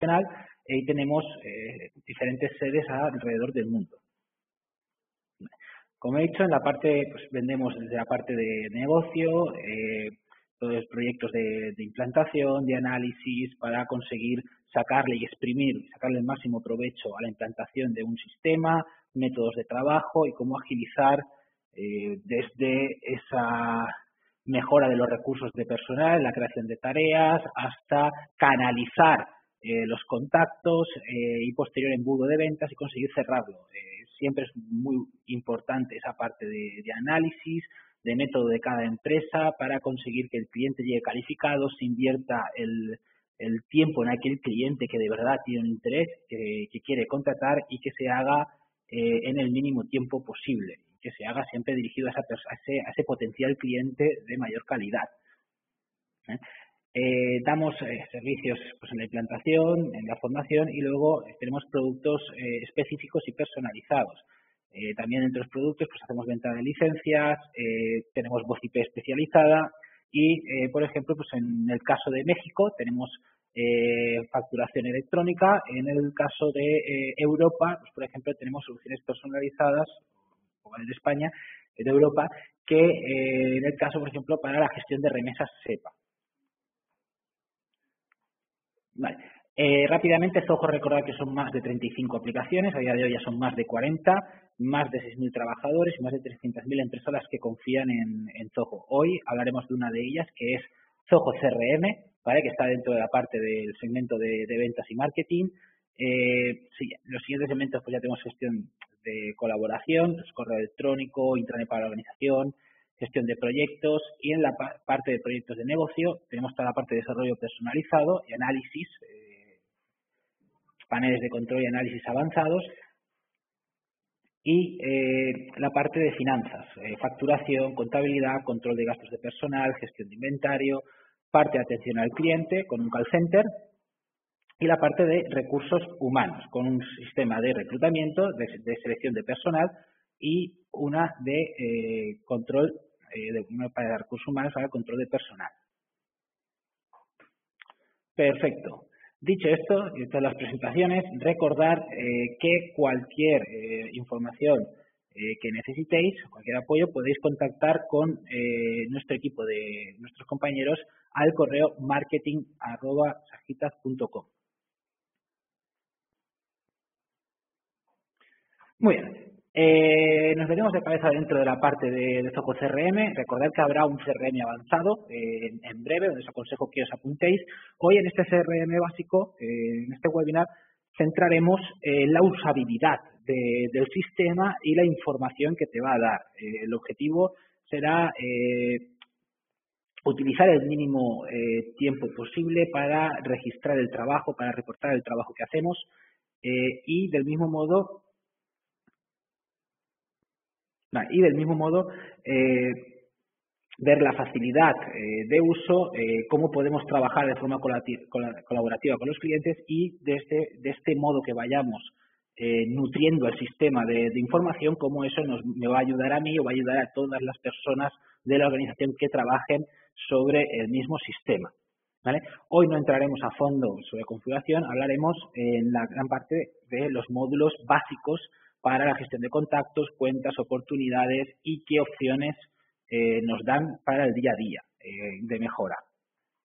nacional y tenemos diferentes sedes alrededor del mundo. Como he dicho, en la parte, pues vendemos desde la parte de negocio, eh, todos los proyectos de, implantación, de análisis, para conseguir sacarle y exprimir, sacarle el máximo provecho a la implantación de un sistema, métodos de trabajo y cómo agilizar eh, desde esa mejora de los recursos de personal, la creación de tareas, hasta canalizar eh, los contactos eh, y posterior embudo de ventas y conseguir cerrarlo. siempre es muy importante esa parte de análisis, de método de cada empresa para conseguir que el cliente llegue calificado, se invierta el, el tiempo en aquel cliente que de verdad tiene un interés, que, quiere contratar y que se haga eh, en el mínimo tiempo posible, que se haga siempre dirigido a, esa, a, a ese potencial cliente de mayor calidad. ¿Eh? Eh, damos servicios pues, en la implantación, en la formación y luego tenemos productos específicos y personalizados. Eh, también entre los productos pues hacemos venta de licencias, eh, tenemos voz IP especializada y, eh, por ejemplo, pues en el caso de México tenemos facturación electrónica. En el caso de Europa, pues, por ejemplo, tenemos soluciones personalizadas, o en España, de Europa, que en el caso, por ejemplo, para la gestión de remesas SEPA. Vale. Eh, rápidamente, Zoho recordar que son más de 35 aplicaciones, a día de hoy ya son más de 40, más de 6.000 trabajadores y más de 300.000 empresas las que confían en, en. Hoy hablaremos de una de ellas que es Zoho CRM, ¿vale? que está dentro de la parte del segmento de, ventas y marketing. Eh, los siguientes segmentos pues ya tenemos gestión de colaboración, pues, correo electrónico, intranet para la organización, gestión de proyectos y en la parte de proyectos de negocio tenemos toda la parte de desarrollo personalizado y análisis, eh, paneles de control y análisis avanzados y eh, la parte de finanzas, eh, facturación, contabilidad, control de gastos de personal, gestión de inventario, parte de atención al cliente con un call center y la parte de recursos humanos con un sistema de reclutamiento, de, selección de personal y una de eh, control de, para recursos humanos el control de personal. Perfecto. Dicho esto, y todas las presentaciones, recordar eh, que cualquier eh, información eh, que necesitéis, cualquier apoyo, podéis contactar con nuestro equipo de nuestros compañeros al correo marketing.sagitas.com. Muy bien, eh, nos metemos de cabeza dentro de la parte de, de Zoho CRM. Recordad que habrá un CRM avanzado eh, en breve, donde os aconsejo que os apuntéis. Hoy en este CRM básico, eh, en este webinar, centraremos en la usabilidad del sistema y la información que te va a dar. el objetivo será utilizar el mínimo tiempo posible para registrar el trabajo, para reportar el trabajo que hacemos y del mismo modo y del mismo modo, eh, ver la facilidad eh, de uso, eh, cómo podemos trabajar de forma colaborativa con los clientes y desde de este modo que vayamos nutriendo el sistema de, información, cómo eso nos, me va a ayudar a mí o va a ayudar a todas las personas de la organización que trabajen sobre el mismo sistema. Hoy no entraremos a fondo sobre configuración, hablaremos en la gran parte de los módulos básicos para la gestión de contactos, cuentas, oportunidades y qué opciones eh, nos dan para el día a día eh, de mejora.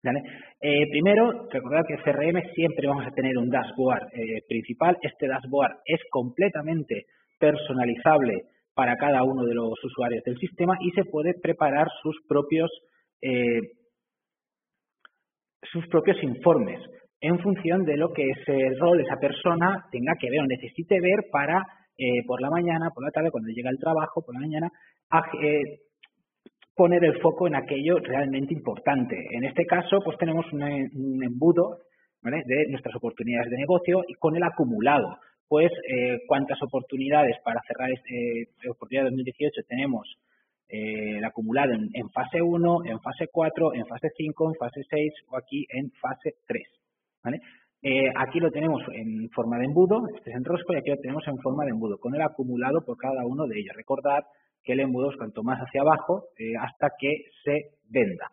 Eh, primero, recordad que CRM siempre vamos a tener un dashboard principal. Este dashboard es completamente personalizable para cada uno de los usuarios del sistema y se puede preparar sus propios sus propios informes en función de lo que ese rol, esa persona tenga que ver o necesite ver para eh, por la mañana, por la tarde, cuando llega el trabajo, por la mañana, eh, poner el foco en aquello realmente importante. En este caso, pues tenemos un, embudo de nuestras oportunidades de negocio y con el acumulado, pues eh, cuántas oportunidades para cerrar este oportunidad 2018 tenemos el acumulado en, en, fase 1, en fase 4, en fase 5, en fase 6 o aquí en fase 3. ¿vale? Eh, aquí lo tenemos en forma de embudo, este es en rosco y aquí lo tenemos en forma de embudo, con el acumulado por cada uno de ellos. Recordad que el embudo es cuanto más hacia abajo eh, hasta que se venda.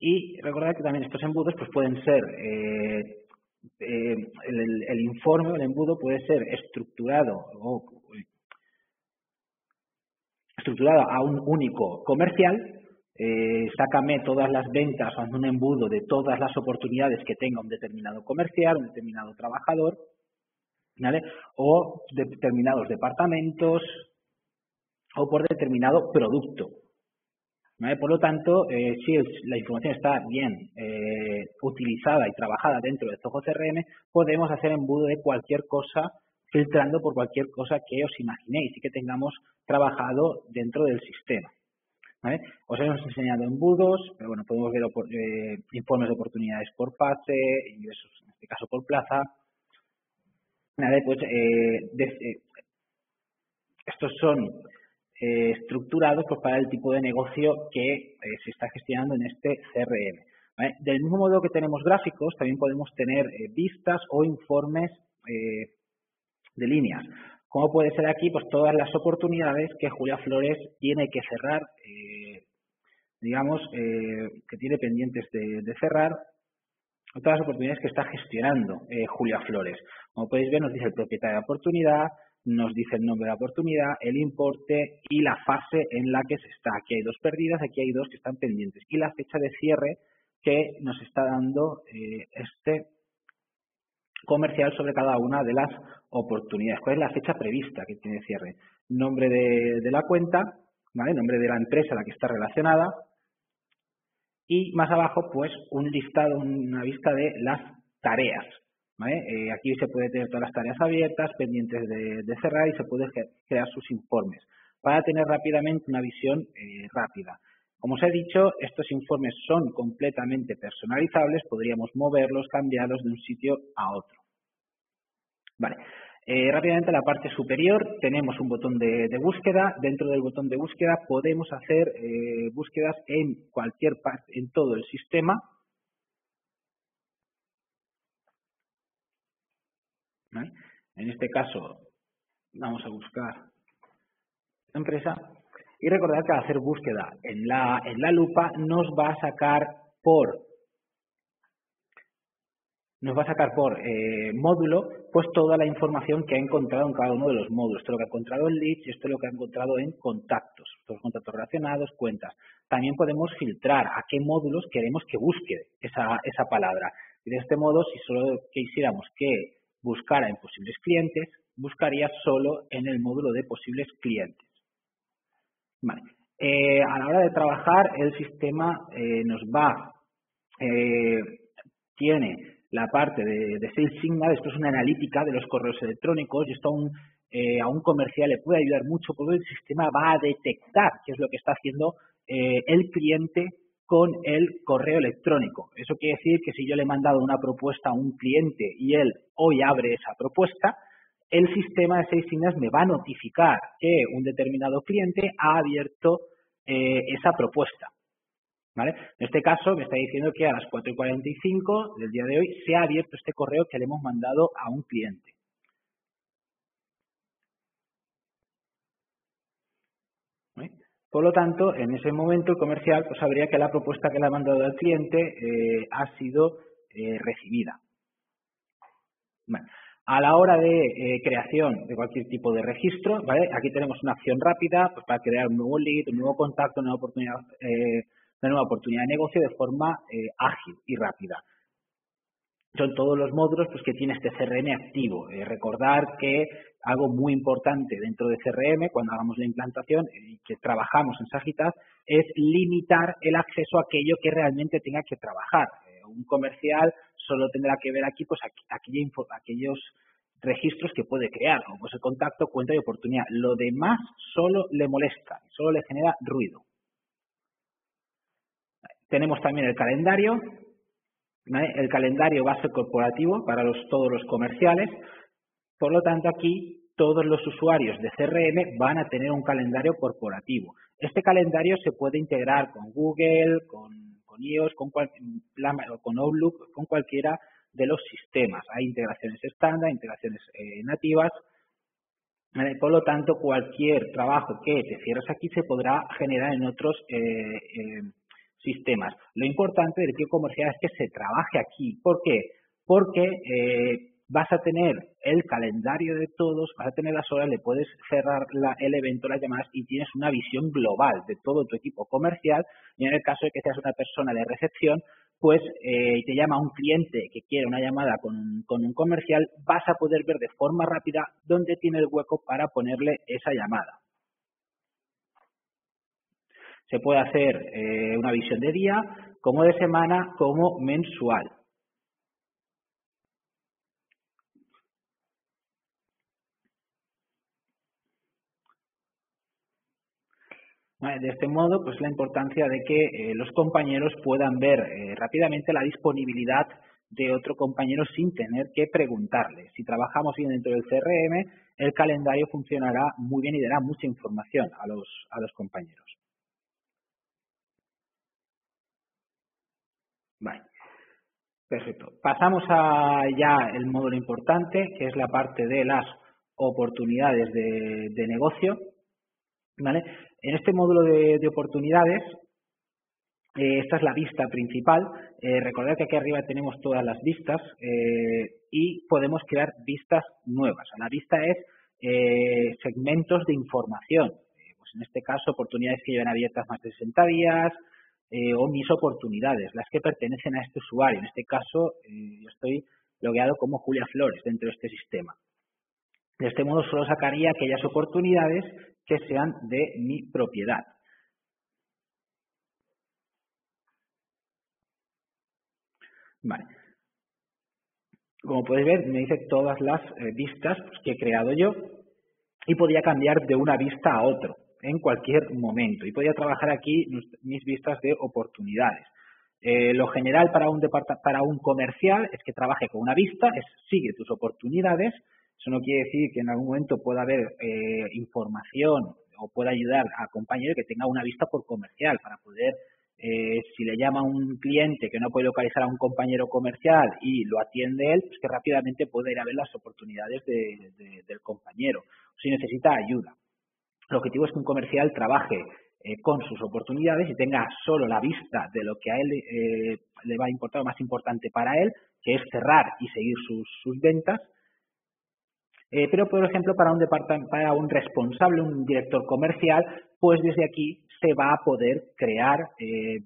Y recordad que también estos embudos pues pueden ser, eh, el, informe o el embudo puede ser estructurado o estructurado a un único comercial, eh, sácame todas las ventas o un embudo de todas las oportunidades que tenga un determinado comercial, un determinado trabajador, ¿vale? o determinados departamentos o por determinado producto. Por lo tanto, eh, si la información está bien eh, utilizada y trabajada dentro de Zoho CRM, podemos hacer embudo de cualquier cosa, filtrando por cualquier cosa que os imaginéis y que tengamos trabajado dentro del sistema. Os hemos enseñado embudos, pero bueno, podemos ver eh, informes de oportunidades por fase, ingresos en este caso por plaza. pues estos son eh, estructurados pues, para el tipo de negocio que eh, se está gestionando en este CRM. Del mismo modo que tenemos gráficos, también podemos tener eh, vistas o informes de líneas. Como puede ser aquí, pues todas las oportunidades que Julia Flores tiene que cerrar, digamos, que tiene pendientes de, cerrar, todas las oportunidades que está gestionando Julia Flores. Como podéis ver, nos dice el propietario de oportunidad, nos dice el nombre de la oportunidad, el importe y la fase en la que se está. Aquí hay dos perdidas, aquí hay dos que están pendientes. Y la fecha de cierre que nos está dando eh, este comercial sobre cada una de las oportunidades. ¿Cuál es la fecha prevista que tiene cierre? Nombre de, la cuenta, ¿vale? nombre de la empresa a la que está relacionada y más abajo pues un listado, una vista de las tareas eh, aquí se puede tener todas las tareas abiertas, pendientes de, cerrar y se puede crear sus informes para tener rápidamente una visión eh, rápida. Como os he dicho, estos informes son completamente personalizables, podríamos moverlos, cambiarlos de un sitio a otro. Vale. Eh, rápidamente, en la parte superior tenemos un botón de, búsqueda. Dentro del botón de búsqueda podemos hacer búsquedas en cualquier parte, en todo el sistema, En este caso, vamos a buscar empresa y recordar que al hacer búsqueda en la, en la lupa nos va a sacar por nos va a sacar por eh, módulo pues toda la información que ha encontrado en cada uno de los módulos. Esto es lo que ha encontrado en leads y esto es lo que ha encontrado en contactos, los contactos relacionados, cuentas. También podemos filtrar a qué módulos queremos que busque esa, esa palabra. Y de este modo, si solo quisiéramos que buscara en posibles clientes, buscaría solo en el módulo de posibles clientes. Eh, a la hora de trabajar, el sistema eh, nos va, eh, tiene la parte de, de, Sales Signal, esto es una analítica de los correos electrónicos y esto a un, a un comercial le puede ayudar mucho porque el sistema va a detectar qué es lo que está haciendo el cliente con el correo electrónico. Eso quiere decir que si yo le he mandado una propuesta a un cliente y él hoy abre esa propuesta, el sistema de seis signas me va a notificar que un determinado cliente ha abierto eh, esa propuesta. En este caso me está diciendo que a las 4.45 del día de hoy se ha abierto este correo que le hemos mandado a un cliente. Por lo tanto, en ese momento el comercial pues, sabría que la propuesta que le ha mandado al cliente eh, ha sido eh, recibida. A la hora de eh, creación de cualquier tipo de registro, ¿vale? aquí tenemos una acción rápida pues, para crear un nuevo lead, un nuevo contacto, una nueva oportunidad, una nueva oportunidad de negocio de forma ágil y rápida son todos los módulos pues, que tiene este CRM activo. recordar que algo muy importante dentro de CRM, cuando hagamos la implantación y que trabajamos en Sagitas, es limitar el acceso a aquello que realmente tenga que trabajar. Eh, un comercial solo tendrá que ver aquí pues aquellos registros que puede crear, como pues el contacto, cuenta y oportunidad. Lo demás solo le molesta, solo le genera ruido. Tenemos también el calendario. El calendario base corporativo para todos los comerciales. Por lo tanto, aquí todos los usuarios de CRM van a tener un calendario corporativo. Este calendario se puede integrar con Google, con, iOS, con, con Outlook, con cualquiera de los sistemas. Hay integraciones estándar, integraciones eh, nativas. Por lo tanto, cualquier trabajo que te cierres aquí se podrá generar en otros eh, eh, sistemas. Lo importante del equipo comercial es que se trabaje aquí. ¿Por qué? Porque eh, vas a tener el calendario de todos, vas a tener las horas, le puedes cerrar el evento, las llamadas y tienes una visión global de todo tu equipo comercial. Y en el caso de que seas una persona de recepción, pues eh, te llama un cliente que quiere una llamada con, un comercial, vas a poder ver de forma rápida dónde tiene el hueco para ponerle esa llamada. Se puede hacer eh, una visión de día, como de semana, como mensual. De este modo, pues la importancia de que eh, los compañeros puedan ver eh, rápidamente la disponibilidad de otro compañero sin tener que preguntarle. Si trabajamos bien dentro del CRM, el calendario funcionará muy bien y dará mucha información a los, a los compañeros. Perfecto. Pasamos a ya el módulo importante, que es la parte de las oportunidades de, negocio. ¿Vale? En este módulo de, oportunidades, eh, esta es la vista principal. Eh, recordad que aquí arriba tenemos todas las vistas eh, y podemos crear vistas nuevas. La vista es segmentos de información. pues en este caso, oportunidades que llevan abiertas más de 60 días, o mis oportunidades, las que pertenecen a este usuario. En este caso, yo estoy logueado como Julia Flores dentro de este sistema. De este modo, solo sacaría aquellas oportunidades que sean de mi propiedad. Vale. Como podéis ver, me dice todas las eh, vistas que he creado yo y podría cambiar de una vista a otro en cualquier momento y podría trabajar aquí mis vistas de oportunidades. Eh, lo general para un, para un comercial es que trabaje con una vista, es sigue tus oportunidades. Eso no quiere decir que en algún momento pueda haber eh, información o pueda ayudar a compañero que tenga una vista por comercial para poder, eh, si le llama un cliente que no puede localizar a un compañero comercial y lo atiende él, pues que rápidamente pueda ir a ver las oportunidades del compañero. Si necesita ayuda. El objetivo es que un comercial trabaje eh, con sus oportunidades y tenga solo la vista de lo que a él eh, le va a importar, lo más importante para él, que es cerrar y seguir sus, ventas. Eh, pero, por ejemplo, para un, para un responsable, un director comercial, pues desde aquí se va a poder crear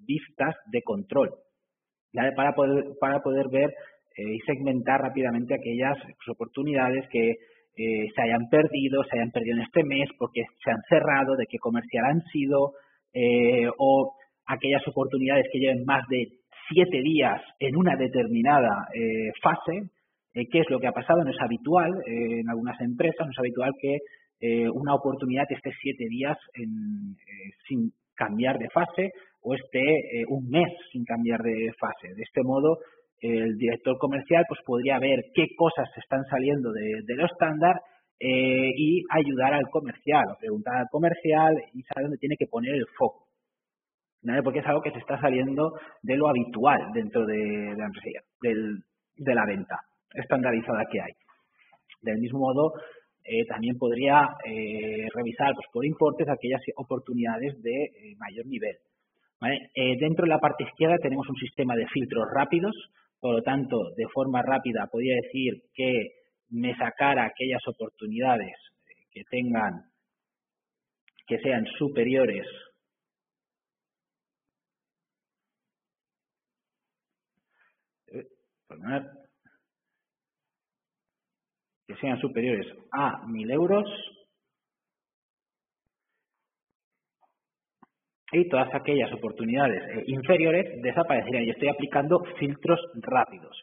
vistas de control. Para poder, para poder ver y segmentar rápidamente aquellas oportunidades que eh, se hayan perdido, se hayan perdido en este mes porque se han cerrado, de qué comercial han sido, eh, o aquellas oportunidades que lleven más de siete días en una determinada eh, qué es lo que ha pasado, no es habitual en algunas empresas, no es habitual que una oportunidad esté siete días sin cambiar de fase o esté un mes sin cambiar de fase. De este modo, el director comercial pues podría ver qué cosas están saliendo de, lo estándar eh, y ayudar al comercial o preguntar al comercial y saber dónde tiene que poner el foco. Porque es algo que se está saliendo de lo habitual dentro de, la empresa, de la venta estandarizada que hay. Del mismo modo, eh, también podría eh, revisar pues, por importes aquellas oportunidades de mayor nivel. dentro de la parte izquierda tenemos un sistema de filtros rápidos por lo tanto, de forma rápida podría decir que me sacara aquellas oportunidades que tengan, que sean superiores eh, que sean superiores a 1.000 euros y todas aquellas oportunidades eh, inferiores desaparecerían. Y estoy aplicando filtros rápidos.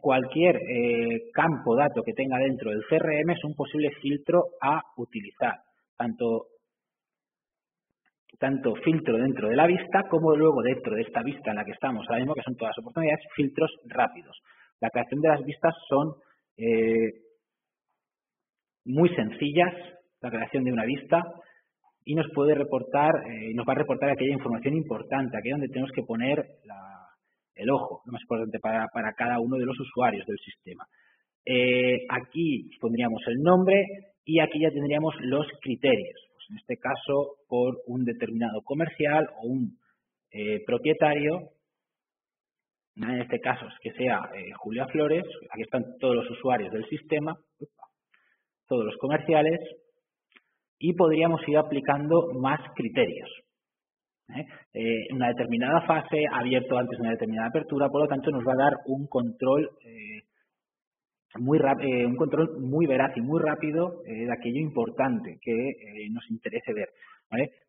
Cualquier eh, campo dato que tenga dentro del CRM es un posible filtro a utilizar, tanto, tanto filtro dentro de la vista como luego dentro de esta vista en la que estamos ahora mismo, que son todas oportunidades, filtros rápidos. La creación de las vistas son eh, muy sencillas, la creación de una vista, y nos puede reportar, eh, nos va a reportar aquella información importante, aquella donde tenemos que poner el ojo, lo más importante para, cada uno de los usuarios del sistema. Eh, aquí pondríamos el nombre y aquí ya tendríamos los criterios. Pues en este caso, por un determinado comercial o un propietario, en este caso que sea Julia Flores, aquí están todos los usuarios del sistema, todos los comerciales, y podríamos ir aplicando más criterios. ¿eh? Eh, una determinada fase, abierto antes de una determinada apertura, por lo tanto nos va a dar un control eh, muy un control muy veraz y muy rápido de aquello importante que nos interese ver.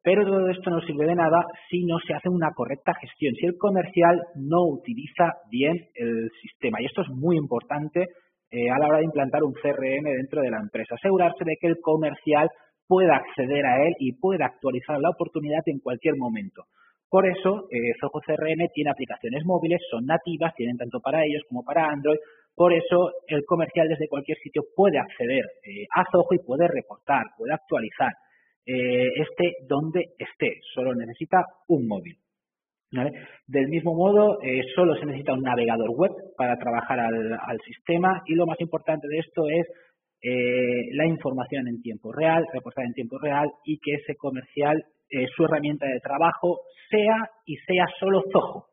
Pero todo esto no sirve de nada si no se hace una correcta gestión, si el comercial no utiliza bien el sistema. Y esto es muy importante a la hora de implantar un CRM dentro de la empresa. Asegurarse de que el comercial pueda acceder a él y pueda actualizar la oportunidad en cualquier momento. Por eso, eh, Zoho CRM tiene aplicaciones móviles, son nativas, tienen tanto para ellos como para Android. Por eso, el comercial desde cualquier sitio puede acceder eh, a Zoho y puede reportar, puede actualizar, eh, esté donde esté. Solo necesita un móvil. Del mismo modo, eh, solo se necesita un navegador web para trabajar al, sistema y lo más importante de esto es eh, la información en tiempo real, reportada en tiempo real y que ese comercial, eh, su herramienta de trabajo, sea y sea solo Zoho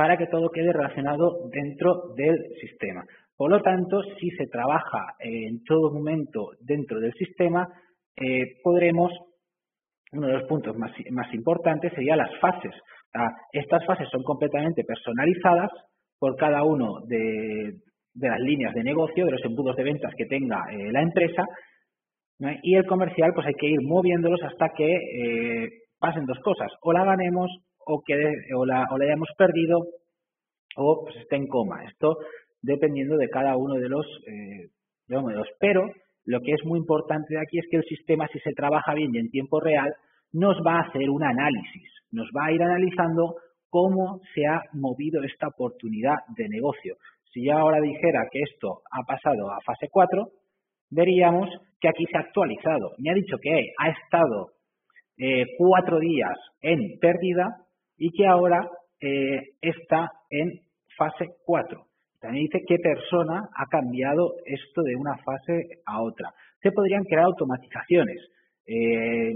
para que todo quede relacionado dentro del sistema. Por lo tanto, si se trabaja en todo momento dentro del sistema, eh, podremos, uno de los puntos más, más importantes sería las fases. estas fases son completamente personalizadas por cada uno de, de las líneas de negocio, de los embudos de ventas que tenga eh, la empresa, y el comercial pues hay que ir moviéndolos hasta que eh, pasen dos cosas, o la ganemos o, que, o, la, o la hayamos perdido o pues esté en coma. Esto dependiendo de cada uno de los, eh, de Pero lo que es muy importante de aquí es que el sistema, si se trabaja bien y en tiempo real, nos va a hacer un análisis, nos va a ir analizando cómo se ha movido esta oportunidad de negocio. Si yo ahora dijera que esto ha pasado a fase 4, veríamos que aquí se ha actualizado. Me ha dicho que ha estado eh, cuatro días en pérdida y que ahora eh, está en fase 4. También dice qué persona ha cambiado esto de una fase a otra. Se podrían crear automatizaciones. Eh,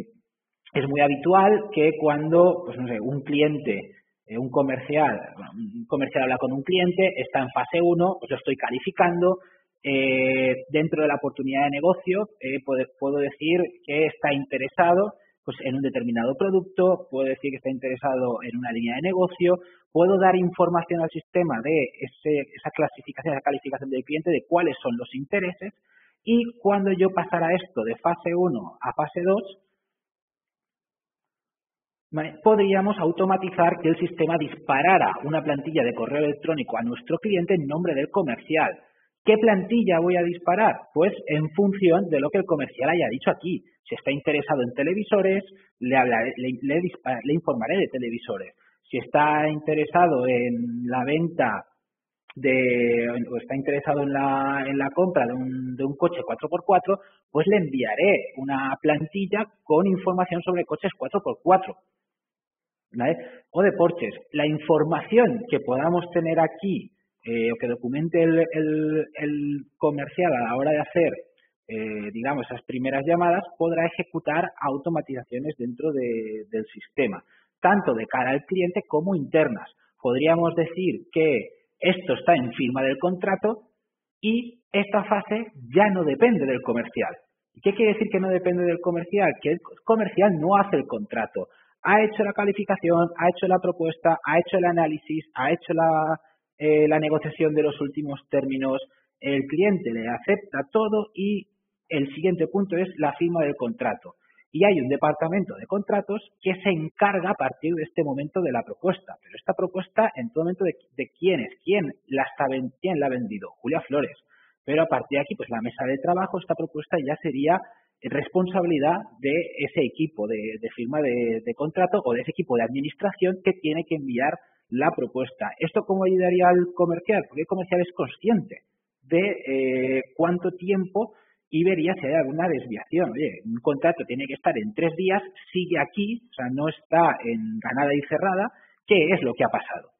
es muy habitual que cuando, pues no sé, un cliente eh, un comercial, un comercial habla con un cliente, está en fase 1, pues lo estoy calificando, eh, dentro de la oportunidad de negocio eh, puedo, decir que está interesado pues, en un determinado producto, puedo decir que está interesado en una línea de negocio, puedo dar información al sistema de esa clasificación, esa calificación del cliente, de cuáles son los intereses, y cuando yo pasara esto de fase 1 a fase 2, podríamos automatizar que el sistema disparara una plantilla de correo electrónico a nuestro cliente en nombre del comercial. ¿Qué plantilla voy a disparar? Pues en función de lo que el comercial haya dicho aquí. Si está interesado en televisores, le, le, informaré de televisores. Si está interesado en la venta de, o está interesado en la, compra de un, de un coche 4x4, pues le enviaré una plantilla con información sobre coches 4x4. O de Porches. La información que podamos tener aquí eh, o que documente el, el, comercial a la hora de hacer, eh, digamos, esas primeras llamadas, podrá ejecutar automatizaciones dentro del sistema, tanto de cara al cliente como internas. Podríamos decir que esto está en firma del contrato y esta fase ya no depende del comercial. ¿Qué quiere decir que no depende del comercial? Que el comercial no hace el contrato ha hecho la calificación, ha hecho la propuesta, ha hecho el análisis, ha hecho la, eh, la negociación de los últimos términos, el cliente le acepta todo y el siguiente punto es la firma del contrato. Y hay un departamento de contratos que se encarga a partir de este momento de la propuesta. Pero esta propuesta en todo momento de, quién es, quién la, está, quién la ha vendido, Julia Flores. Pero a partir de aquí, pues la mesa de trabajo, esta propuesta ya sería responsabilidad de ese equipo de, firma de, contrato o de ese equipo de administración que tiene que enviar la propuesta. ¿Esto cómo ayudaría al comercial? Porque el comercial es consciente de eh, cuánto tiempo y vería si hay alguna desviación. Oye, un contrato tiene que estar en tres días, sigue aquí, o sea, no está en ganada y cerrada. ¿Qué es lo que ha pasado?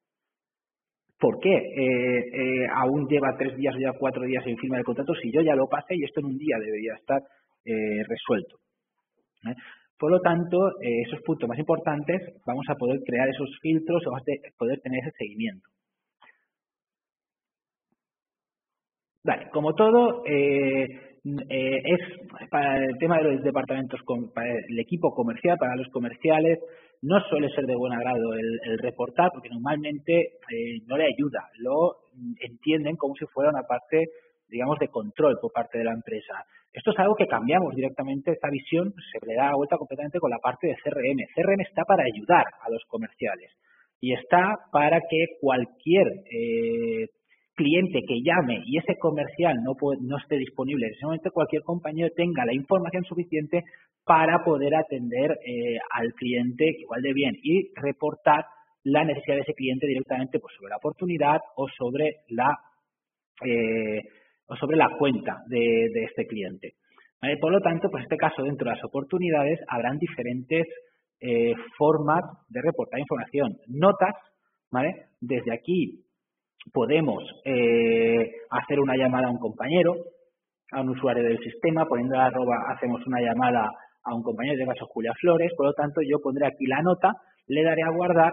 ¿Por qué eh, eh, aún lleva tres días o ya cuatro días en firma del contrato si yo ya lo pasé y esto en un día debería estar eh, resuelto. Por lo tanto, esos puntos más importantes vamos a poder crear esos filtros vamos a poder tener ese seguimiento. Vale, como todo, eh, es para el tema de los departamentos, para el equipo comercial, para los comerciales, no suele ser de buen agrado el, reportar porque normalmente no le ayuda, lo entienden como si fuera una parte, digamos, de control por parte de la empresa. Esto es algo que cambiamos directamente, esta visión se le da vuelta completamente con la parte de CRM. CRM está para ayudar a los comerciales y está para que cualquier eh, cliente que llame y ese comercial no, no esté disponible en ese momento, cualquier compañero tenga la información suficiente para poder atender eh, al cliente igual de bien y reportar la necesidad de ese cliente directamente pues, sobre la oportunidad o sobre la eh, o sobre la cuenta de, este cliente. Por lo tanto, pues en este caso, dentro de las oportunidades, habrán diferentes eh, formas de reportar información. Notas, ¿vale? Desde aquí podemos eh, hacer una llamada a un compañero, a un usuario del sistema, poniendo la arroba hacemos una llamada a un compañero, de caso Julia Flores, por lo tanto yo pondré aquí la nota, le daré a guardar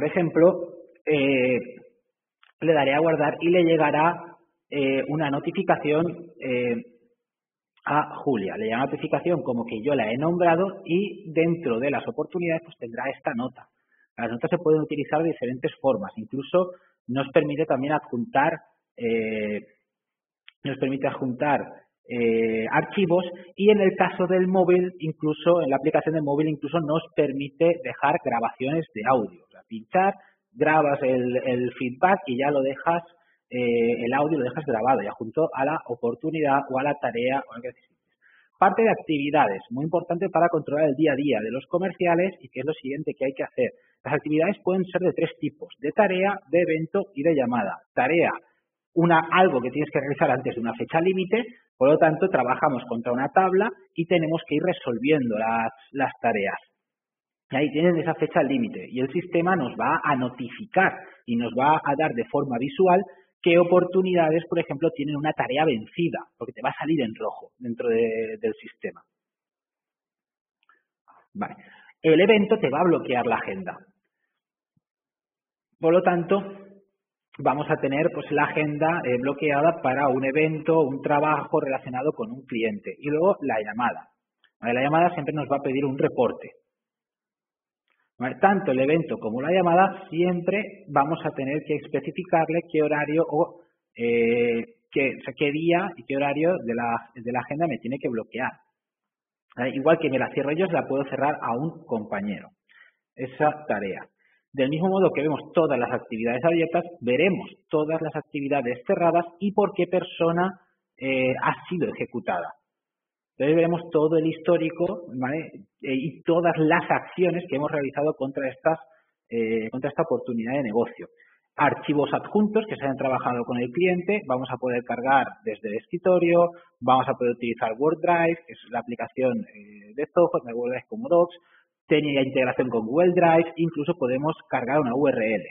Por ejemplo, eh, le daré a guardar y le llegará eh, una notificación eh, a Julia. Le llama notificación como que yo la he nombrado y dentro de las oportunidades pues tendrá esta nota. Las notas se pueden utilizar de diferentes formas. Incluso nos permite también adjuntar, nos permite adjuntar archivos y en el caso del móvil, incluso en la aplicación del móvil, incluso nos permite dejar grabaciones de audio pinchar, grabas el, feedback y ya lo dejas, eh, el audio lo dejas grabado, ya junto a la oportunidad o a la tarea o que Parte de actividades, muy importante para controlar el día a día de los comerciales y que es lo siguiente que hay que hacer. Las actividades pueden ser de tres tipos, de tarea, de evento y de llamada. Tarea, una, algo que tienes que realizar antes de una fecha límite, por lo tanto trabajamos contra una tabla y tenemos que ir resolviendo las, las tareas. Y ahí tienes esa fecha límite y el sistema nos va a notificar y nos va a dar de forma visual qué oportunidades, por ejemplo, tienen una tarea vencida, porque te va a salir en rojo dentro del sistema. Vale. El evento te va a bloquear la agenda. Por lo tanto, vamos a tener pues, la agenda eh, bloqueada para un evento, un trabajo relacionado con un cliente. Y luego la llamada. La llamada siempre nos va a pedir un reporte. Tanto el evento como la llamada siempre vamos a tener que especificarle qué horario o eh, qué, día y qué horario de la, agenda me tiene que bloquear. Igual que me la cierro yo, se la puedo cerrar a un compañero. Esa tarea. Del mismo modo que vemos todas las actividades abiertas, veremos todas las actividades cerradas y por qué persona eh, ha sido ejecutada. Entonces vemos todo el histórico eh, y todas las acciones que hemos realizado contra, estas, eh, contra esta oportunidad de negocio. Archivos adjuntos que se hayan trabajado con el cliente, vamos a poder cargar desde el escritorio, vamos a poder utilizar WordDrive, que es la aplicación eh, de software, de WordDrive como Docs, tenía integración con Google Drive, incluso podemos cargar una URL.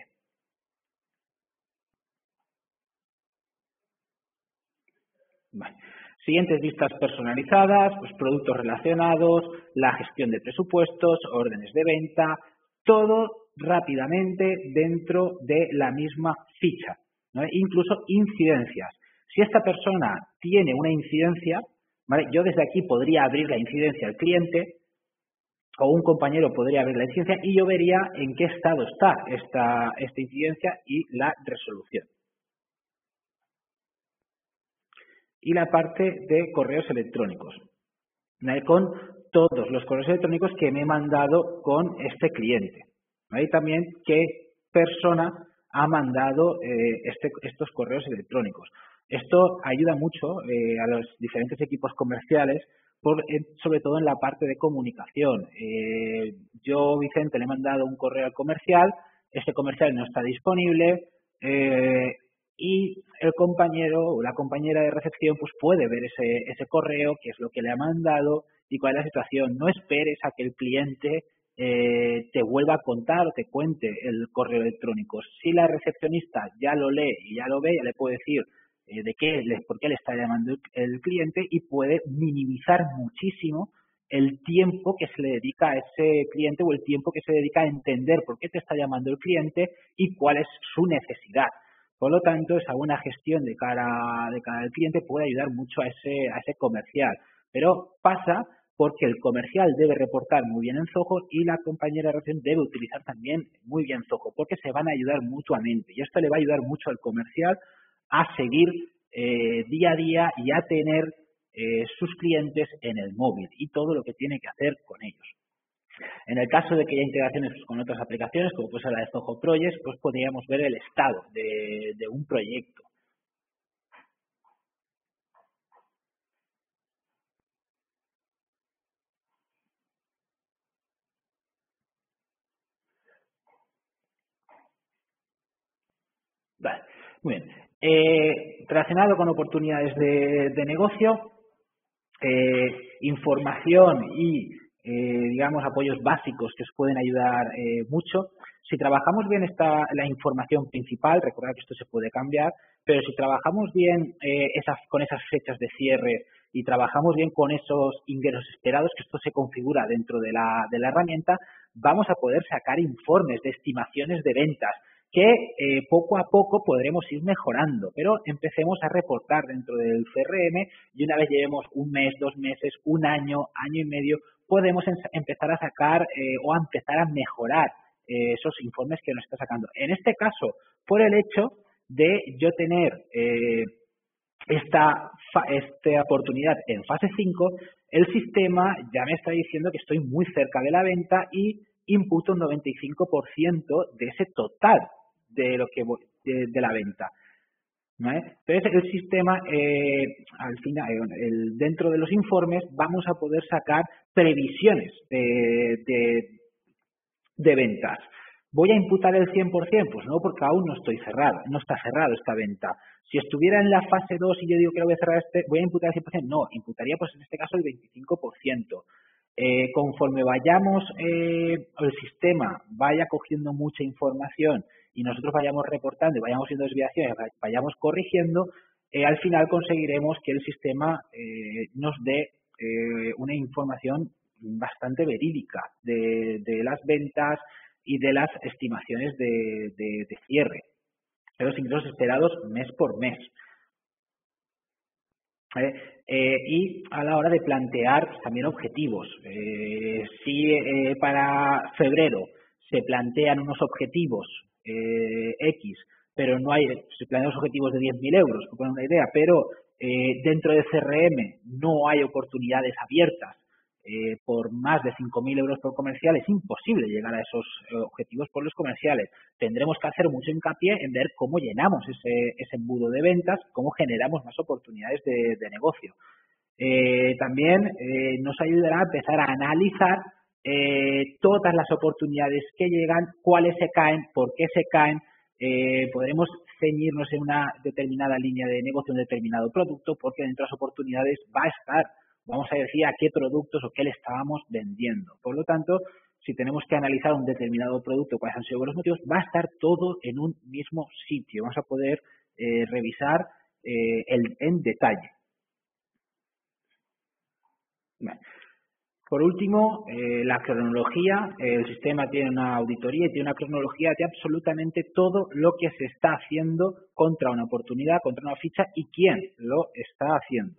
Vale. Siguientes vistas personalizadas, pues productos relacionados, la gestión de presupuestos, órdenes de venta, todo rápidamente dentro de la misma ficha. Incluso incidencias. Si esta persona tiene una incidencia, yo desde aquí podría abrir la incidencia al cliente o un compañero podría abrir la incidencia y yo vería en qué estado está esta, esta incidencia y la resolución. Y la parte de correos electrónicos, con todos los correos electrónicos que me he mandado con este cliente. Ahí también qué persona ha mandado eh, este, estos correos electrónicos. Esto ayuda mucho eh, a los diferentes equipos comerciales, por, sobre todo en la parte de comunicación. Eh, yo, Vicente, le he mandado un correo al comercial, este comercial no está disponible, y el compañero o la compañera de recepción pues puede ver ese, ese correo, qué es lo que le ha mandado y cuál es la situación. No esperes a que el cliente eh, te vuelva a contar o te cuente el correo electrónico. Si la recepcionista ya lo lee y ya lo ve, ya le puede decir eh, de qué, por qué le está llamando el cliente y puede minimizar muchísimo el tiempo que se le dedica a ese cliente o el tiempo que se dedica a entender por qué te está llamando el cliente y cuál es su necesidad. Por lo tanto, esa buena gestión de cara, de al cliente puede ayudar mucho a ese, a ese comercial. Pero pasa porque el comercial debe reportar muy bien en Zoho y la compañera de relación debe utilizar también muy bien Zoho, porque se van a ayudar mutuamente. Y esto le va a ayudar mucho al comercial a seguir eh, día a día y a tener eh, sus clientes en el móvil y todo lo que tiene que hacer con ellos. En el caso de que haya integraciones con otras aplicaciones, como puede ser la de Zoho Projects, pues podríamos ver el estado de, un proyecto. Vale, muy bien. Eh, relacionado con oportunidades de negocio, eh, información y, eh, digamos, apoyos básicos que os pueden ayudar eh, mucho. Si trabajamos bien esta, la información principal, recordad que esto se puede cambiar, pero si trabajamos bien esas, con esas fechas de cierre y trabajamos bien con esos ingresos esperados, que esto se configura dentro de la, de la herramienta, vamos a poder sacar informes de estimaciones de ventas, que eh, poco a poco podremos ir mejorando, pero empecemos a reportar dentro del CRM y una vez llevemos un mes, dos meses, un año, año y medio, podemos empezar a sacar eh, o a empezar a mejorar eh, esos informes que nos está sacando. En este caso, por el hecho de yo tener esta, esta oportunidad en fase 5, el sistema ya me está diciendo que estoy muy cerca de la venta y imputo un 95% de ese total de lo que de, la venta. Entonces el sistema, eh, al final, eh, dentro de los informes vamos a poder sacar previsiones de, de, ventas. ¿Voy a imputar el 100%? Pues no, porque aún no estoy cerrado, no está cerrado esta venta. Si estuviera en la fase 2 y yo digo que lo voy a cerrar este, ¿voy a imputar el 100%? No, imputaría pues en este caso el 25%. Eh, conforme vayamos, el sistema vaya cogiendo mucha información y nosotros vayamos reportando y vayamos haciendo desviaciones, vayamos corrigiendo, eh, al final conseguiremos que el sistema eh, nos dé eh, una información bastante verídica de, las ventas y de las estimaciones de, cierre, de los ingresos esperados mes por mes. y a la hora de plantear también objetivos. si para febrero se plantean unos objetivos eh, X, pero no hay, se planean los objetivos de 10.000 euros, por poner una idea, pero eh, dentro de CRM no hay oportunidades abiertas eh, por más de 5.000 euros por comercial, es imposible llegar a esos objetivos por los comerciales. Tendremos que hacer mucho hincapié en ver cómo llenamos ese, embudo de ventas, cómo generamos más oportunidades de, de negocio. también nos ayudará a empezar a analizar eh, todas las oportunidades que llegan, cuáles se caen, por qué se caen. Eh, podremos ceñirnos en una determinada línea de negocio, un determinado producto, porque dentro de las oportunidades va a estar, vamos a decir, a qué productos o qué le estábamos vendiendo. Por lo tanto, si tenemos que analizar un determinado producto, cuáles han sido los motivos, va a estar todo en un mismo sitio. Vamos a poder eh, revisar el, en detalle. Por último, eh, la cronología. El sistema tiene una auditoría y tiene una cronología de absolutamente todo lo que se está haciendo contra una oportunidad, contra una ficha y quién lo está haciendo.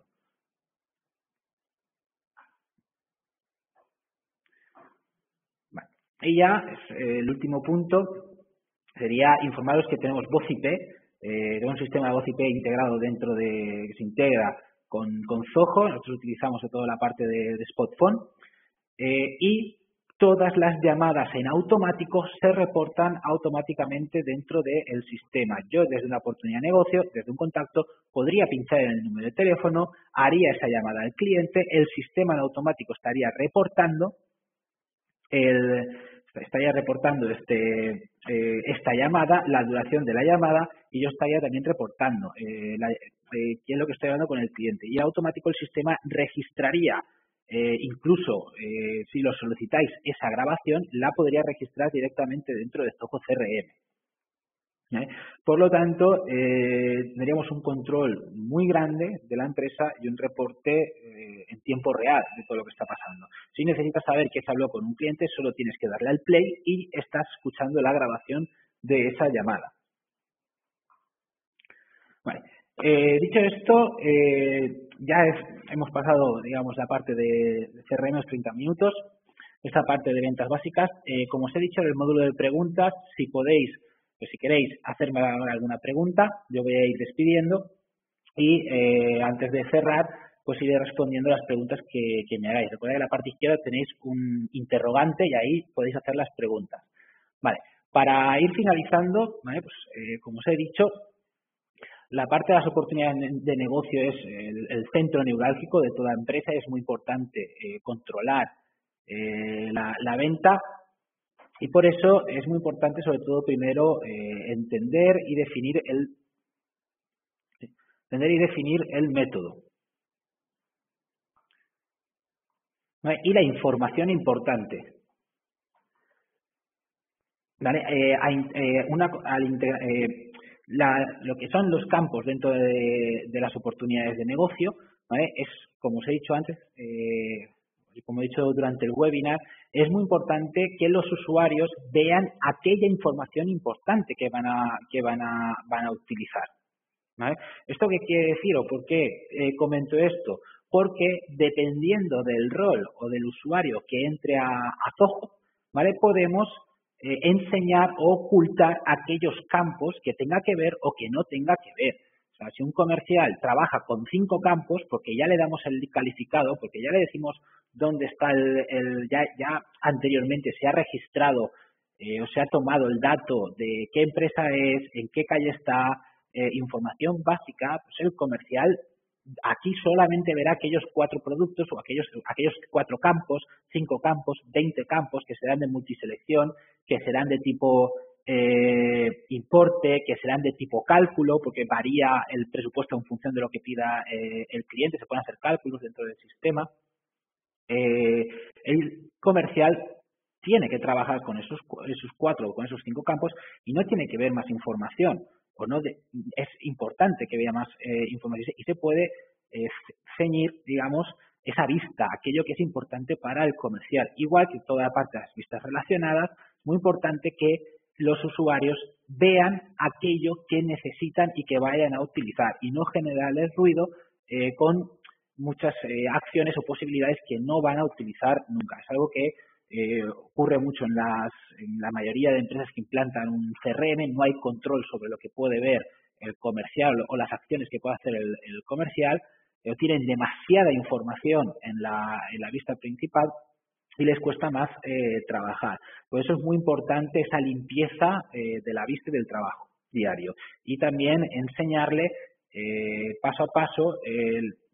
Y ya el último punto sería informaros que tenemos voz IP, eh, un sistema de voz IP integrado dentro de, que se integra con, con Zoho, nosotros utilizamos toda la parte de, de SpotPhone eh, y todas las llamadas en automático se reportan automáticamente dentro del sistema. Yo desde una oportunidad de negocio, desde un contacto, podría pinchar en el número de teléfono, haría esa llamada al cliente, el sistema en automático estaría reportando estaría reportando este, eh, esta llamada, la duración de la llamada y yo estaría también reportando eh, quién es lo que estoy hablando con el cliente. Y automático el sistema registraría eh, incluso eh, si lo solicitáis esa grabación, la podría registrar directamente dentro de Zoho CRM. Por lo tanto, tendríamos un control muy grande de la empresa y un reporte en tiempo real de todo lo que está pasando. Si necesitas saber qué se habló con un cliente, solo tienes que darle al play y estás escuchando la grabación de esa llamada. Vale. Eh, dicho esto, eh, ya hemos pasado, digamos, la parte de, CRM, los 30 minutos, esta parte de ventas básicas. Eh, como os he dicho en el módulo de preguntas, si podéis, pues si queréis hacerme alguna pregunta, yo voy a ir despidiendo y antes de cerrar, pues iré respondiendo las preguntas que, me hagáis. Recuerda que en la parte izquierda tenéis un interrogante y ahí podéis hacer las preguntas. Vale, para ir finalizando, ¿vale? pues como os he dicho, la parte de las oportunidades de negocio es el, centro neurálgico de toda empresa. Es muy importante eh, controlar eh, la, venta y por eso es muy importante, sobre todo, primero eh, entender y definir el entender y definir el método. Y la información importante. ¿Vale? una, lo que son los campos dentro de, las oportunidades de negocio, es, como os he dicho antes, eh, como he dicho durante el webinar, es muy importante que los usuarios vean aquella información importante que van a, que van a, van a utilizar. ¿Esto qué quiere decir o por qué eh, comento esto? Porque dependiendo del rol o del usuario que entre a, a Zoho, ¿vale? podemos eh, enseñar o ocultar aquellos campos que tenga que ver o que no tenga que ver. O sea, si un comercial trabaja con cinco campos, porque ya le damos el calificado, porque ya le decimos dónde está el, ya, anteriormente se ha registrado eh, o se ha tomado el dato de qué empresa es, en qué calle está, eh, información básica, pues el comercial aquí solamente verá aquellos cuatro productos o aquellos, aquellos cuatro campos, cinco campos, veinte campos que serán de multiselección, que serán de tipo eh, importe, que serán de tipo cálculo, porque varía el presupuesto en función de lo que pida eh, el cliente, se pueden hacer cálculos dentro del sistema. Eh, el comercial tiene que trabajar con esos, esos cuatro o con esos cinco campos y no tiene que ver más información es importante que vea más eh, información y se puede eh, ceñir, digamos, esa vista, aquello que es importante para el comercial. Igual que toda la parte de las vistas relacionadas, muy importante que los usuarios vean aquello que necesitan y que vayan a utilizar y no generarles ruido eh, con muchas acciones o posibilidades que no van a utilizar nunca. Es algo que eh, ocurre mucho en, las, en la mayoría de empresas que implantan un CRM, no hay control sobre lo que puede ver el comercial o las acciones que puede hacer el, comercial, pero tienen demasiada información en la, en la vista principal y les cuesta más eh, trabajar. Por eso es muy importante esa limpieza eh, de la vista y del trabajo diario. Y también enseñarle paso a paso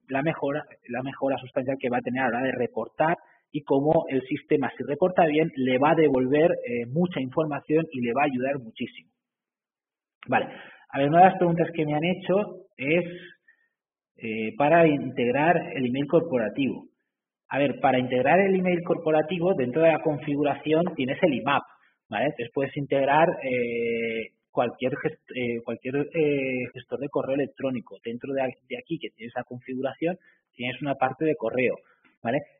la, mejora, la mejora sustancial que va a tener a la de reportar y cómo el sistema, si reporta bien, le va a devolver eh, mucha información y le va a ayudar muchísimo. Vale, a ver, una de las preguntas que me han hecho es eh, para integrar el email corporativo. A ver, para integrar el email corporativo, dentro de la configuración tienes el IMAP, ¿vale? Entonces puedes integrar eh, cualquier, cualquier gestor de correo electrónico. Dentro de aquí que tienes la configuración, tienes una parte de correo.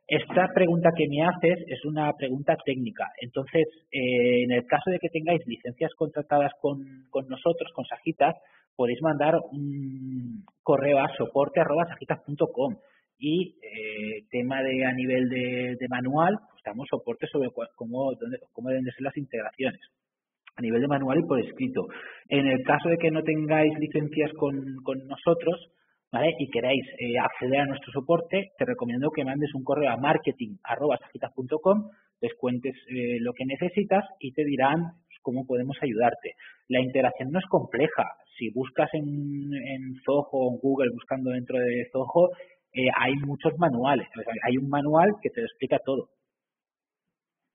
Esta pregunta que me haces es una pregunta técnica. Entonces, eh, en el caso de que tengáis licencias contratadas con, nosotros, con Sajitas, podéis mandar un correo a soporte.sajitas.com y eh, tema de a nivel de, manual, pues damos soporte sobre cómo, cómo deben ser las integraciones a nivel de manual y por escrito. En el caso de que no tengáis licencias con, con nosotros, y queráis eh, acceder a nuestro soporte, te recomiendo que mandes un correo a marketing.sajitas.com, les cuentes eh, lo que necesitas y te dirán cómo podemos ayudarte. La integración no es compleja. Si buscas en, en Zoho o en Google buscando dentro de Zoho, eh, hay muchos manuales. hay un manual que te lo explica todo.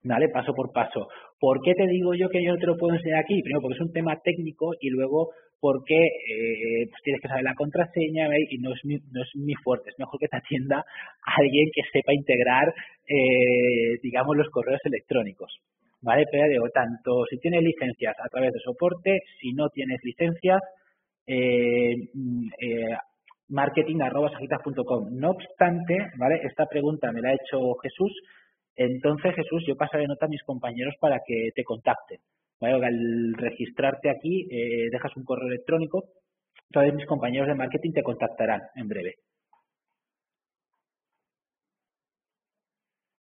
¿vale? Paso por paso. ¿Por qué te digo yo que yo no te lo puedo enseñar aquí? Primero, porque es un tema técnico y luego porque eh, pues tienes que saber la contraseña y no es, mi, no es mi fuerte. Es mejor que te atienda alguien que sepa integrar, eh, digamos, los correos electrónicos. ¿Vale? Pero digo, tanto si tienes licencias a través de soporte, si no tienes licencias, eh, mm, eh, marketing.com. No obstante, ¿vale? Esta pregunta me la ha hecho Jesús entonces, Jesús, yo pasaré nota a mis compañeros para que te contacten. Al registrarte aquí, eh, dejas un correo electrónico, entonces mis compañeros de marketing te contactarán en breve.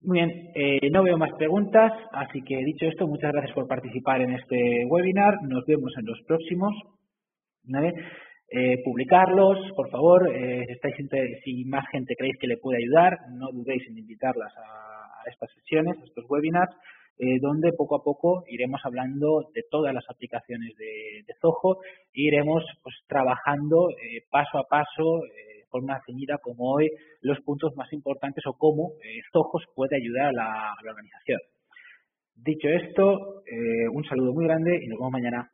Muy bien, eh, no veo más preguntas, así que dicho esto, muchas gracias por participar en este webinar. Nos vemos en los próximos. Eh, publicarlos, por favor. estáis si más gente creéis que le puede ayudar, no dudéis en invitarlas a estas sesiones, a estos webinars, eh, donde poco a poco iremos hablando de todas las aplicaciones de, Zoho e iremos pues, trabajando eh, paso a paso, eh, de forma ceñida como hoy, los puntos más importantes o cómo Zoho puede ayudar a la organización. Dicho esto, un saludo muy grande y nos vemos mañana.